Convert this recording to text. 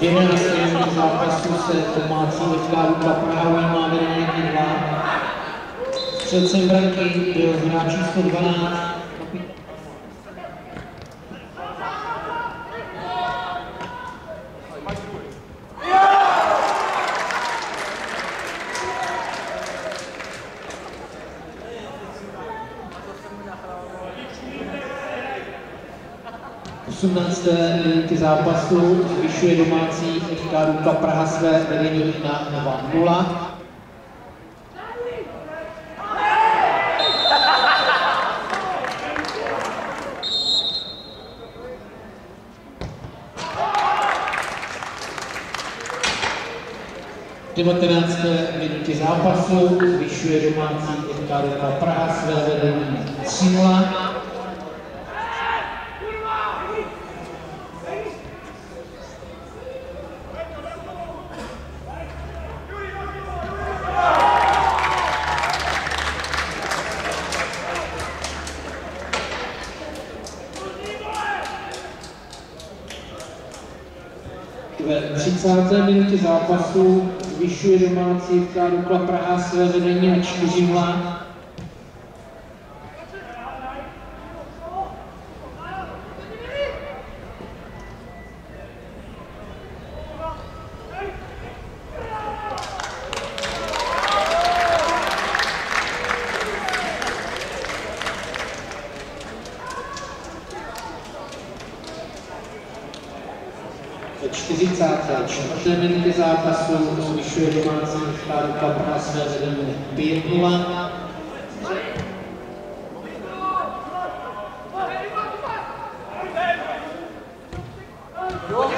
V 11. minutě zápasu se domácí FK Luka Praha ujímá vedení 2. Střelcem branky byl hráč číslo 12. 18. minutě zápasu zvyšuje domácí FK Luka Praha své vedení na 2-0. V 19. minutě zápasu zvyšuje domácí FK Luka Praha své vedení na 3-0. Ve 30. minutě zápasu zvyšuje domácí FK Dukla Praha své vedení na 4 0. 44. minuty zápasu zvyšuje domácí Ruka Praha své vedení 5-0. Jo,